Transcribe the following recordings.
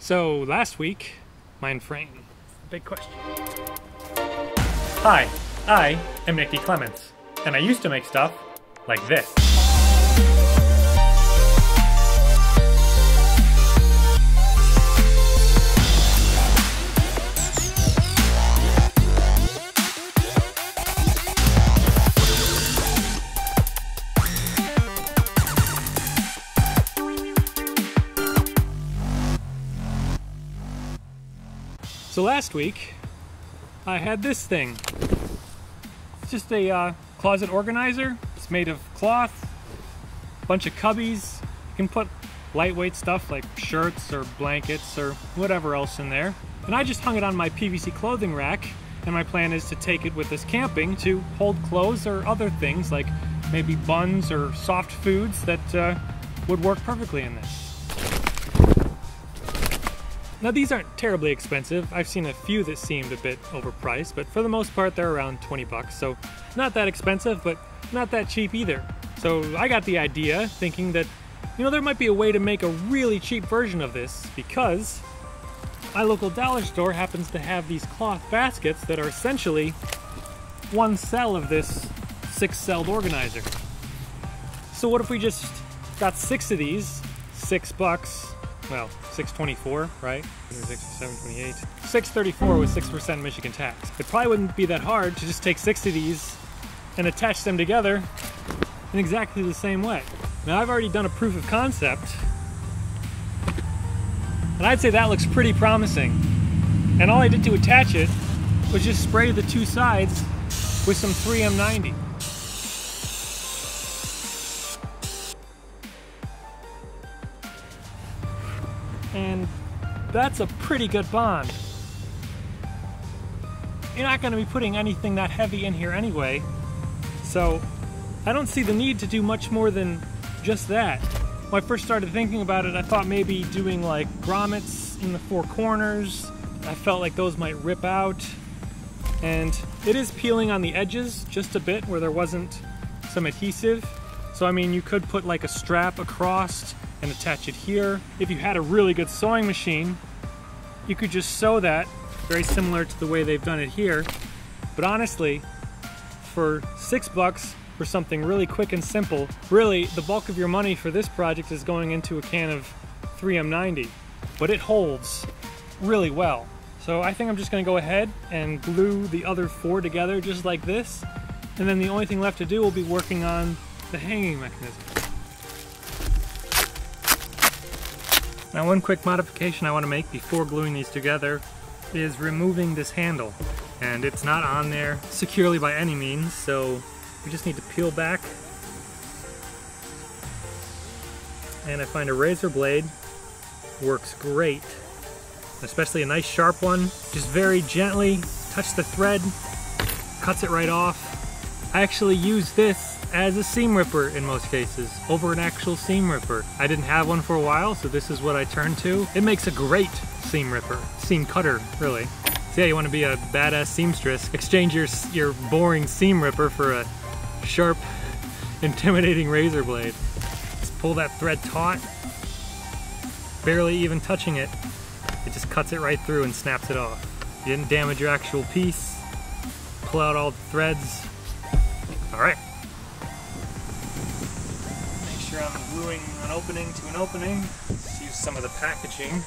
So last week, mind frame. Big question. Hi, I am Nick D. Clements, and I used to make stuff like this. So last week, I had this thing. It's just a uh, closet organizer. It's made of cloth, bunch of cubbies. You can put lightweight stuff like shirts or blankets or whatever else in there. And I just hung it on my PVC clothing rack. And my plan is to take it with us camping to hold clothes or other things like maybe buns or soft foods that uh, would work perfectly in this. Now these aren't terribly expensive. I've seen a few that seemed a bit overpriced, but for the most part they're around 20 bucks. So not that expensive, but not that cheap either. So I got the idea thinking that, you know, there might be a way to make a really cheap version of this because my local dollar store happens to have these cloth baskets that are essentially one cell of this six-celled organizer. So what if we just got six of these, six bucks, well, 624, right? 728. 634 with 6% Michigan tax. It probably wouldn't be that hard to just take six of these and attach them together in exactly the same way. Now I've already done a proof of concept and I'd say that looks pretty promising. And all I did to attach it was just spray the two sides with some 3M90. That's a pretty good bond. You're not going to be putting anything that heavy in here anyway, so I don't see the need to do much more than just that. When I first started thinking about it, I thought maybe doing like grommets in the four corners. I felt like those might rip out. And it is peeling on the edges just a bit where there wasn't some adhesive. So I mean, you could put like a strap across and attach it here. If you had a really good sewing machine, you could just sew that very similar to the way they've done it here. But honestly, for six bucks for something really quick and simple, really the bulk of your money for this project is going into a can of 3M90, but it holds really well. So I think I'm just gonna go ahead and glue the other four together just like this. And then the only thing left to do will be working on the hanging mechanism. Now one quick modification I want to make before gluing these together is removing this handle. And it's not on there securely by any means, so we just need to peel back. And I find a razor blade works great. Especially a nice sharp one. Just very gently touch the thread, cuts it right off. I actually use this as a seam ripper in most cases, over an actual seam ripper. I didn't have one for a while, so this is what I turned to. It makes a great seam ripper, seam cutter, really. So yeah, you want to be a badass seamstress, exchange your, your boring seam ripper for a sharp, intimidating razor blade. Just pull that thread taut, barely even touching it. It just cuts it right through and snaps it off. You didn't damage your actual piece. Pull out all the threads. All right gluing an opening to an opening. Just use some of the packaging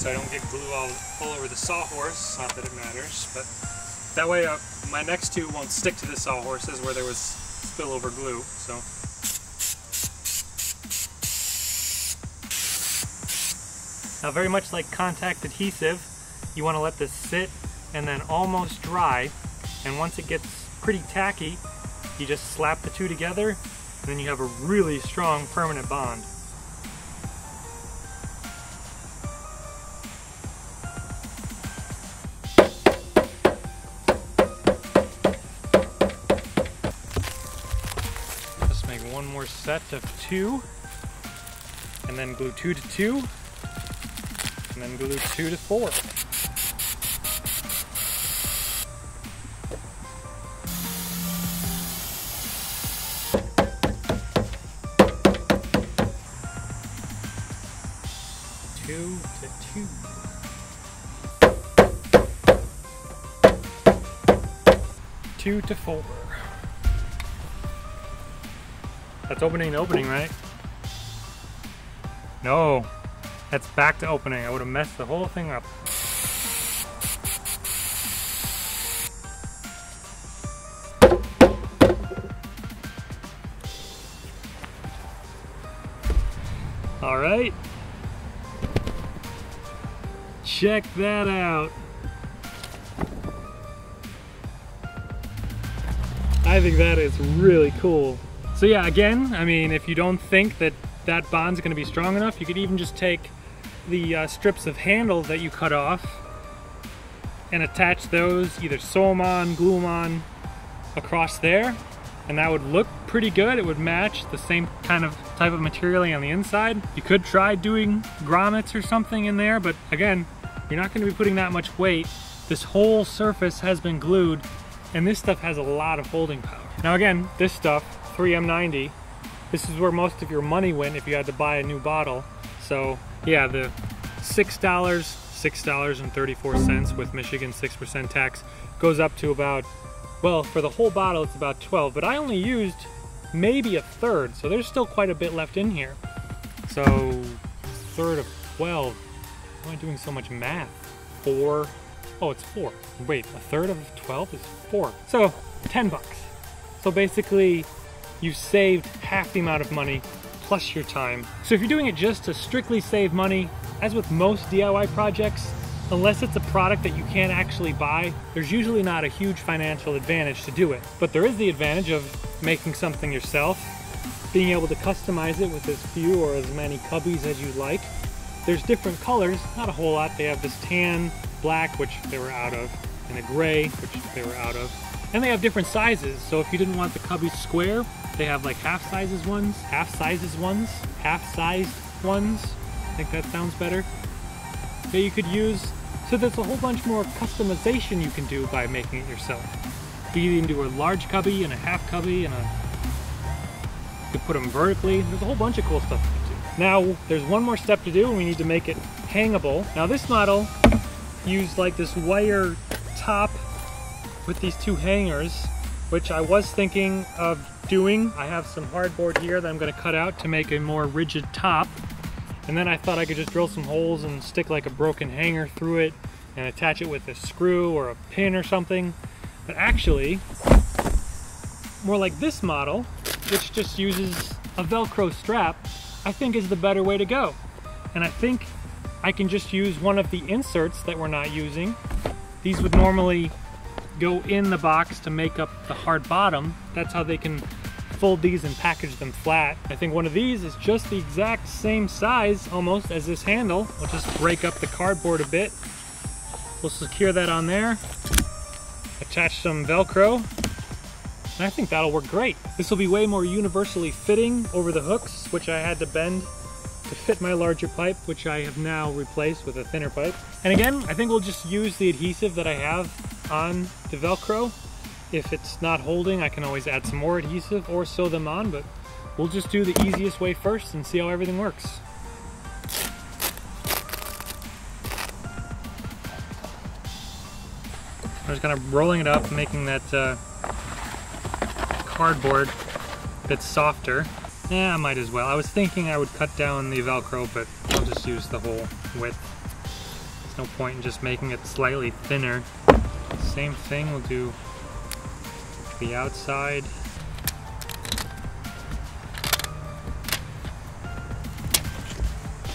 so I don't get glue all, all over the sawhorse. Not that it matters, but that way uh, my next two won't stick to the sawhorses where there was spillover glue. So. Now very much like contact adhesive, you want to let this sit and then almost dry. And once it gets pretty tacky, you just slap the two together then you have a really strong permanent bond. Just make one more set of two, and then glue two to two, and then glue two to four. To two. Two to four. That's opening to opening, right? No, that's back to opening. I would have messed the whole thing up. All right. Check that out. I think that is really cool. So yeah, again, I mean, if you don't think that that bond's gonna be strong enough, you could even just take the uh, strips of handle that you cut off and attach those, either sew them on, glue them on across there, and that would look pretty good. It would match the same kind of type of material on the inside. You could try doing grommets or something in there, but again, you're not gonna be putting that much weight. This whole surface has been glued, and this stuff has a lot of holding power. Now again, this stuff, 3M90, this is where most of your money went if you had to buy a new bottle. So yeah, the $6, $6.34 with Michigan 6% tax goes up to about, well, for the whole bottle it's about 12, but I only used maybe a third, so there's still quite a bit left in here. So, third of 12, why am I doing so much math? Four, oh, it's four. Wait, a third of 12 is four. So, 10 bucks. So basically, you've saved half the amount of money plus your time. So if you're doing it just to strictly save money, as with most DIY projects, unless it's a product that you can't actually buy, there's usually not a huge financial advantage to do it. But there is the advantage of making something yourself, being able to customize it with as few or as many cubbies as you like. There's different colors, not a whole lot. They have this tan, black, which they were out of, and a gray, which they were out of. And they have different sizes, so if you didn't want the cubby square, they have like half sizes ones, half sizes ones, half sized ones. I think that sounds better. That you could use. So there's a whole bunch more customization you can do by making it yourself. You can do a large cubby and a half cubby and a. You could put them vertically. There's a whole bunch of cool stuff. Now there's one more step to do, and we need to make it hangable. Now this model used like this wire top with these two hangers, which I was thinking of doing. I have some hardboard here that I'm gonna cut out to make a more rigid top. And then I thought I could just drill some holes and stick like a broken hanger through it and attach it with a screw or a pin or something. But actually, more like this model, which just uses a Velcro strap, I think is the better way to go. And I think I can just use one of the inserts that we're not using. These would normally go in the box to make up the hard bottom. That's how they can fold these and package them flat. I think one of these is just the exact same size almost as this handle. We'll just break up the cardboard a bit. We'll secure that on there. Attach some Velcro. And I think that'll work great. This will be way more universally fitting over the hooks, which I had to bend to fit my larger pipe, which I have now replaced with a thinner pipe. And again, I think we'll just use the adhesive that I have on the Velcro if it's not holding, I can always add some more adhesive or sew them on, but we'll just do the easiest way first and see how everything works. I'm just kind of rolling it up, making that uh, cardboard bit softer. Yeah, I might as well. I was thinking I would cut down the Velcro, but I'll just use the whole width. There's no point in just making it slightly thinner. Same thing, we'll do the outside.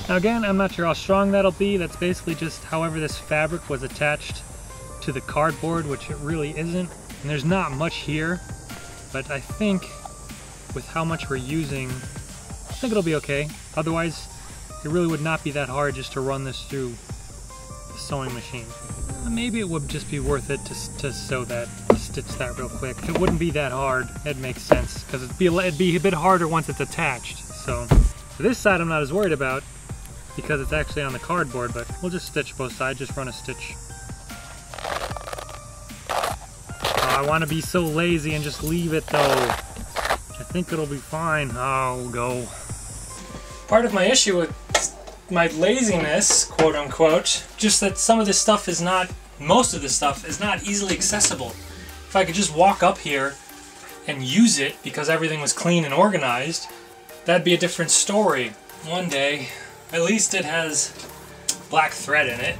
Now again, I'm not sure how strong that'll be. That's basically just however this fabric was attached to the cardboard, which it really isn't. And there's not much here, but I think with how much we're using, I think it'll be okay. Otherwise, it really would not be that hard just to run this through the sewing machine. Maybe it would just be worth it to, to sew that stitch that real quick. It wouldn't be that hard. It makes sense because it'd be, it'd be a bit harder once it's attached. So this side I'm not as worried about because it's actually on the cardboard, but we'll just stitch both sides, just run a stitch. I want to be so lazy and just leave it though. I think it'll be fine. I'll go. Part of my issue with my laziness, quote unquote, just that some of this stuff is not, most of this stuff is not easily accessible. If I could just walk up here and use it because everything was clean and organized, that'd be a different story. One day, at least it has black thread in it.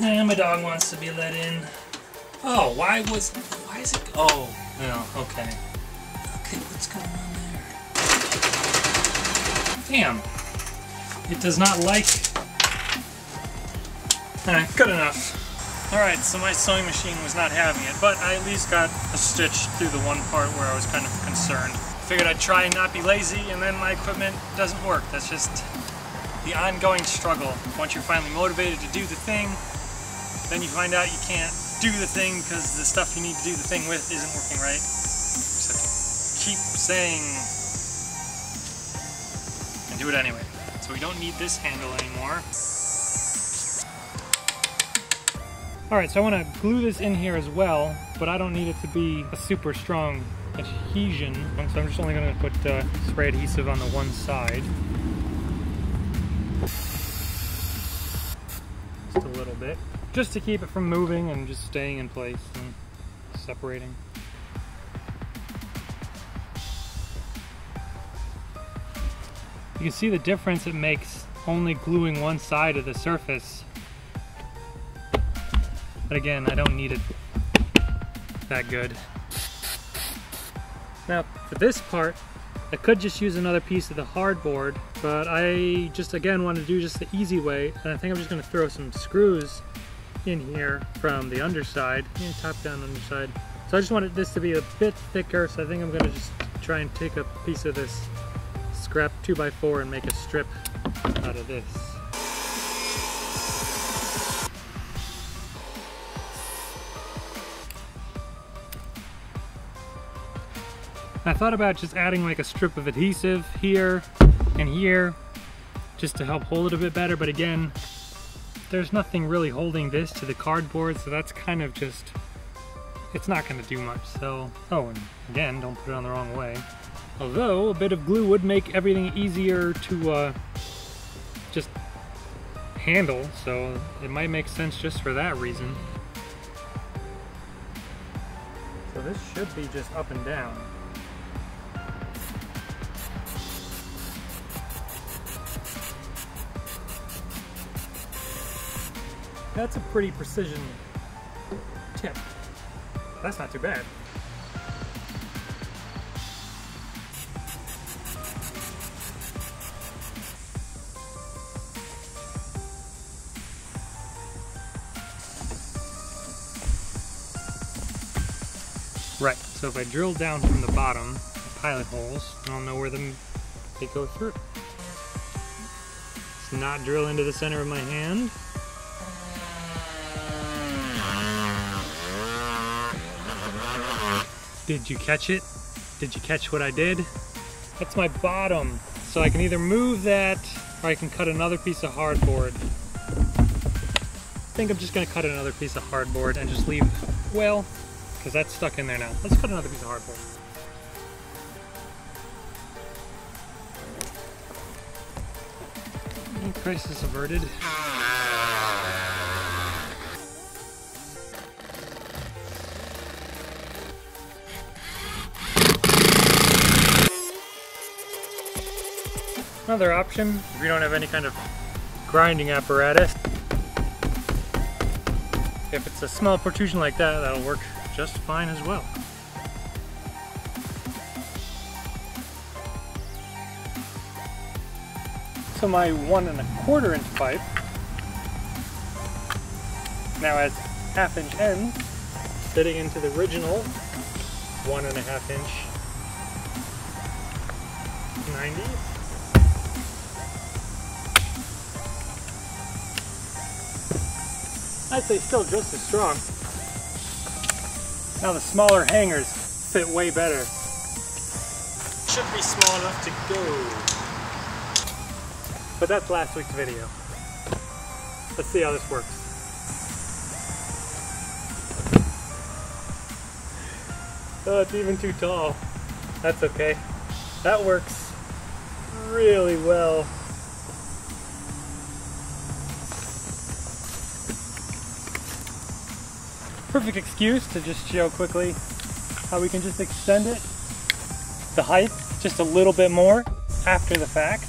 Nah, my dog wants to be let in. Oh, why was... Why is it... Oh, no, okay. Okay, what's going on there? Damn. It does not like... Eh, good enough. Alright, so my sewing machine was not having it, but I at least got a stitch through the one part where I was kind of concerned. Figured I'd try and not be lazy, and then my equipment doesn't work. That's just the ongoing struggle. Once you're finally motivated to do the thing, then you find out you can't do the thing because the stuff you need to do the thing with isn't working right. So keep saying and do it anyway. So we don't need this handle anymore. Alright, so I want to glue this in here as well, but I don't need it to be a super strong adhesion. So I'm just only going to put uh, spray adhesive on the one side. Just a little bit just to keep it from moving and just staying in place and separating. You can see the difference it makes only gluing one side of the surface. But again, I don't need it that good. Now, for this part, I could just use another piece of the hardboard, but I just again want to do just the easy way, and I think I'm just going to throw some screws in here from the underside, and top down underside. So I just wanted this to be a bit thicker, so I think I'm gonna just try and take a piece of this scrap 2x4 and make a strip out of this. I thought about just adding like a strip of adhesive here and here just to help hold it a bit better, but again, there's nothing really holding this to the cardboard, so that's kind of just, it's not going to do much. So, oh, and again, don't put it on the wrong way. Although, a bit of glue would make everything easier to uh, just handle, so it might make sense just for that reason. So this should be just up and down. That's a pretty precision tip. That's not too bad. Right, so if I drill down from the bottom, the pilot holes, I'll know where them they go through. Let's not drill into the center of my hand. Did you catch it? Did you catch what I did? That's my bottom. So I can either move that or I can cut another piece of hardboard. I think I'm just gonna cut another piece of hardboard and just leave, well, because that's stuck in there now. Let's cut another piece of hardboard. Crisis averted. Another option, if you don't have any kind of grinding apparatus, if it's a small protrusion like that, that'll work just fine as well. So my one and a quarter inch pipe now has half inch ends fitting into the original one and a half inch 90s. I'd say still just as strong. Now the smaller hangers fit way better. Should be small enough to go. But that's last week's video. Let's see how this works. Oh, it's even too tall. That's okay. That works really well. Perfect excuse to just show quickly how we can just extend it, the height, just a little bit more after the fact.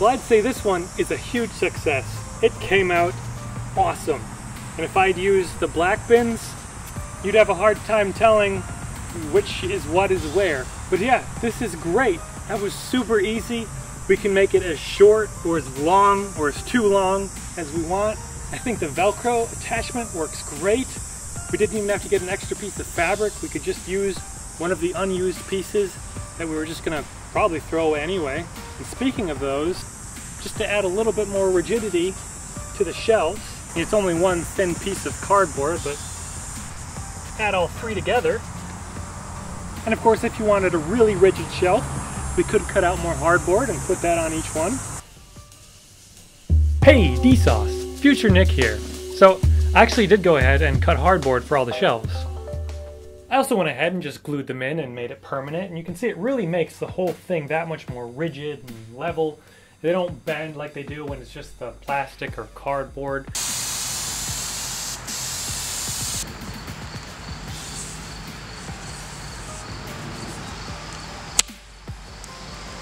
Well, I'd say this one is a huge success. It came out awesome. And if I'd used the black bins, you'd have a hard time telling which is what is where. But yeah, this is great. That was super easy. We can make it as short or as long or as too long as we want. I think the Velcro attachment works great. We didn't even have to get an extra piece of fabric. We could just use one of the unused pieces that we were just gonna probably throw away anyway. And speaking of those, just to add a little bit more rigidity to the shelves, it's only one thin piece of cardboard, but add all three together. And of course, if you wanted a really rigid shelf, we could cut out more hardboard and put that on each one. Hey, D-Sauce, Future Nick here. So, I actually did go ahead and cut hardboard for all the shelves. I also went ahead and just glued them in and made it permanent, and you can see it really makes the whole thing that much more rigid and level. They don't bend like they do when it's just the plastic or cardboard.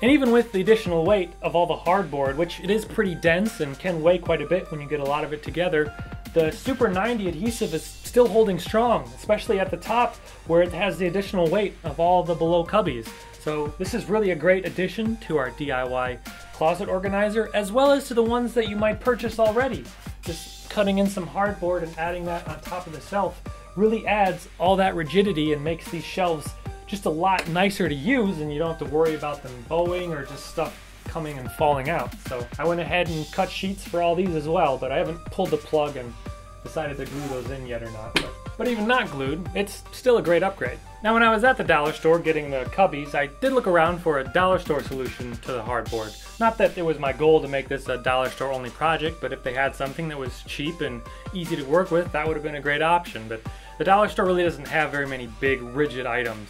And even with the additional weight of all the hardboard, which it is pretty dense and can weigh quite a bit when you get a lot of it together, the Super 90 adhesive is still holding strong, especially at the top where it has the additional weight of all the below cubbies. So this is really a great addition to our DIY closet organizer, as well as to the ones that you might purchase already. Just cutting in some hardboard and adding that on top of the shelf really adds all that rigidity and makes these shelves just a lot nicer to use and you don't have to worry about them bowing or just stuff coming and falling out. So I went ahead and cut sheets for all these as well, but I haven't pulled the plug and decided to glue those in yet or not. But, but even not glued, it's still a great upgrade. Now when I was at the dollar store getting the cubbies, I did look around for a dollar store solution to the hardboard. Not that it was my goal to make this a dollar store only project, but if they had something that was cheap and easy to work with, that would have been a great option. But the dollar store really doesn't have very many big rigid items.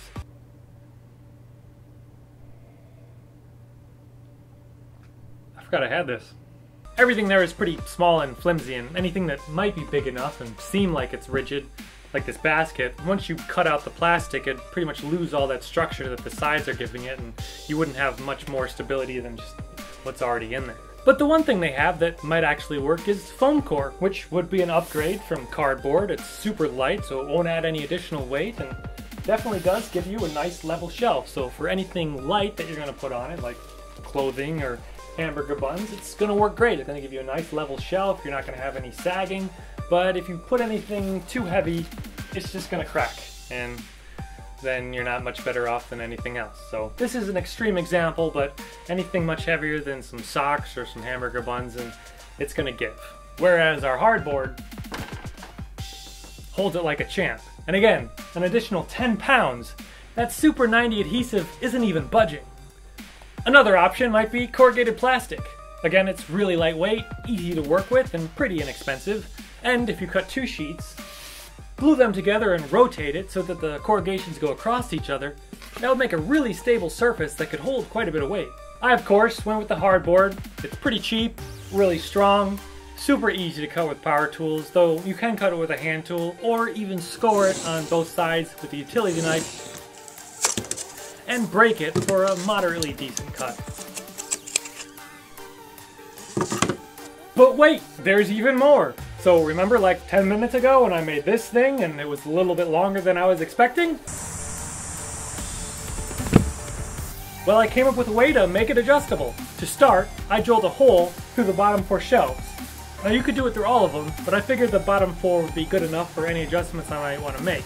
Forgot I had this. Everything there is pretty small and flimsy, and anything that might be big enough and seem like it's rigid, like this basket, once you cut out the plastic, it'd pretty much lose all that structure that the sides are giving it, and you wouldn't have much more stability than just what's already in there. But the one thing they have that might actually work is foam core, which would be an upgrade from cardboard. It's super light, so it won't add any additional weight, and definitely does give you a nice level shelf. So for anything light that you're gonna put on it, like clothing or hamburger buns, it's gonna work great. It's gonna give you a nice level shelf. You're not gonna have any sagging. But if you put anything too heavy, it's just gonna crack. And then you're not much better off than anything else. So this is an extreme example, but anything much heavier than some socks or some hamburger buns, and it's gonna give. Whereas our hardboard holds it like a champ. And again, an additional 10 pounds. That Super 90 adhesive isn't even budging. Another option might be corrugated plastic. Again, it's really lightweight, easy to work with, and pretty inexpensive. And if you cut two sheets, glue them together and rotate it so that the corrugations go across each other, that would make a really stable surface that could hold quite a bit of weight. I, of course, went with the hardboard. It's pretty cheap, really strong, super easy to cut with power tools, though you can cut it with a hand tool or even score it on both sides with a utility knife and break it for a moderately decent cut. But wait, there's even more! So remember like 10 minutes ago when I made this thing and it was a little bit longer than I was expecting? Well, I came up with a way to make it adjustable. To start, I drilled a hole through the bottom four shelves. Now you could do it through all of them, but I figured the bottom four would be good enough for any adjustments I might want to make.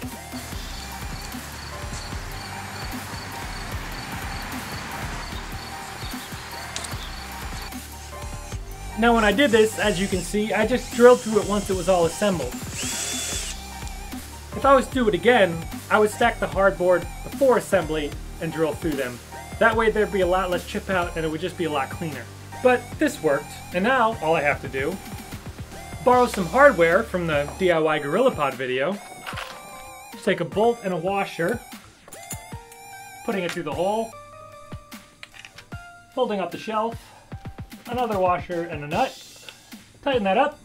Now when I did this, as you can see, I just drilled through it once it was all assembled. If I was to do it again, I would stack the hardboard before assembly and drill through them. That way there'd be a lot less chip out and it would just be a lot cleaner. But this worked, and now all I have to do, borrow some hardware from the DIY GorillaPod video, just take a bolt and a washer, putting it through the hole, folding up the shelf, another washer and a nut, tighten that up,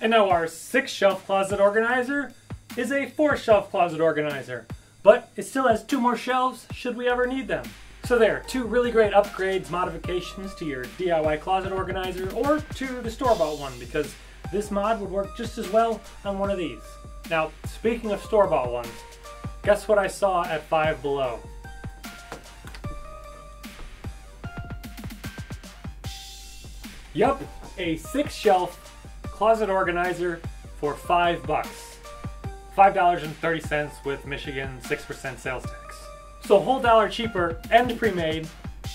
and now our six shelf closet organizer is a four shelf closet organizer, but it still has two more shelves should we ever need them. So there, two really great upgrades, modifications to your DIY closet organizer or to the store-bought one because this mod would work just as well on one of these. Now, speaking of store-bought ones, guess what I saw at Five Below? Yup, a six shelf closet organizer for five bucks. $5.30 with Michigan 6% sales tax. So a whole dollar cheaper and pre-made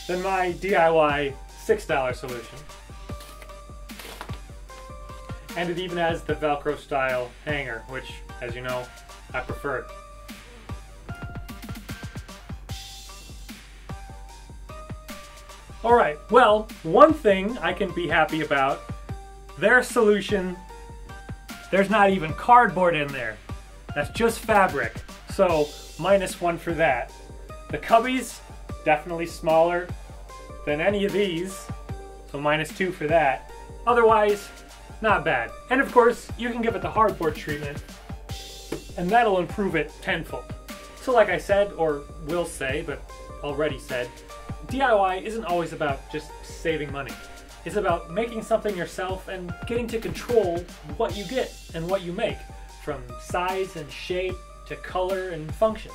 than my DIY $6 solution. And it even has the Velcro style hanger, which, as you know, I prefer. Alright, well, one thing I can be happy about their solution, there's not even cardboard in there. That's just fabric. So minus one for that. The cubbies, definitely smaller than any of these. So minus two for that. Otherwise, not bad. And of course, you can give it the hardboard treatment and that'll improve it tenfold. So like I said, or will say, but already said, DIY isn't always about just saving money. It's about making something yourself and getting to control what you get and what you make, from size and shape to color and function.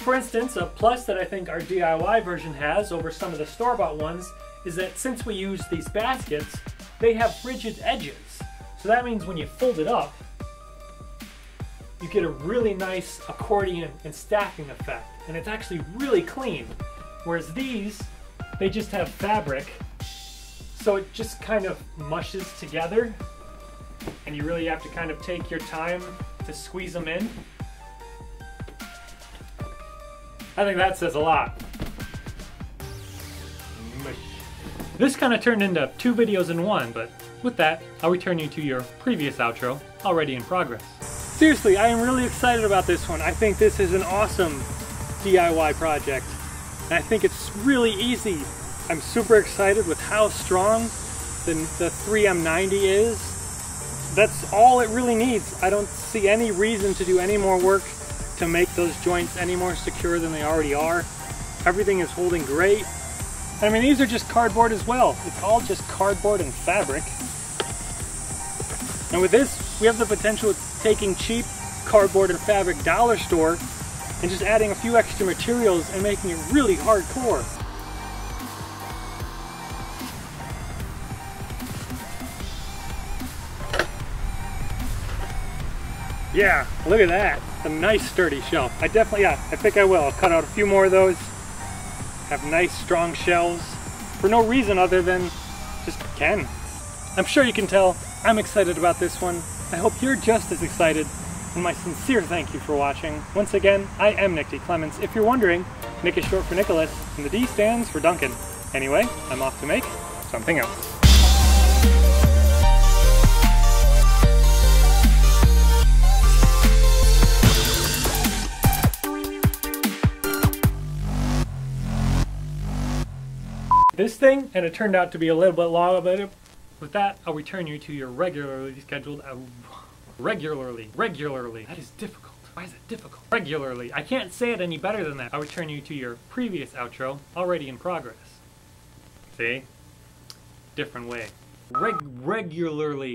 For instance, a plus that I think our DIY version has over some of the store-bought ones is that since we use these baskets, they have rigid edges. So that means when you fold it up, you get a really nice accordion and stacking effect. And it's actually really clean. Whereas these, they just have fabric so it just kind of mushes together and you really have to kind of take your time to squeeze them in. I think that says a lot. This kind of turned into two videos in one, but with that, I'll return you to your previous outro, already in progress. Seriously, I am really excited about this one. I think this is an awesome DIY project. And I think it's really easy I'm super excited with how strong the, the 3M90 is. That's all it really needs. I don't see any reason to do any more work to make those joints any more secure than they already are. Everything is holding great. I mean, these are just cardboard as well. It's all just cardboard and fabric. And with this, we have the potential of taking cheap cardboard and fabric dollar store and just adding a few extra materials and making it really hardcore. Yeah, look at that. A nice sturdy shelf. I definitely, yeah, I think I will. I'll cut out a few more of those. Have nice strong shelves for no reason other than just can. I'm sure you can tell I'm excited about this one. I hope you're just as excited. And my sincere thank you for watching. Once again, I am Nick D. Clements. If you're wondering, Nick is short for Nicholas, and the D stands for Duncan. Anyway, I'm off to make something else. this thing, and it turned out to be a little bit long. But with that, I'll return you to your regularly scheduled, uh, regularly, regularly. That is difficult. Why is it difficult? Regularly. I can't say it any better than that. I'll return you to your previous outro, already in progress. See? Different way. Reg regularly.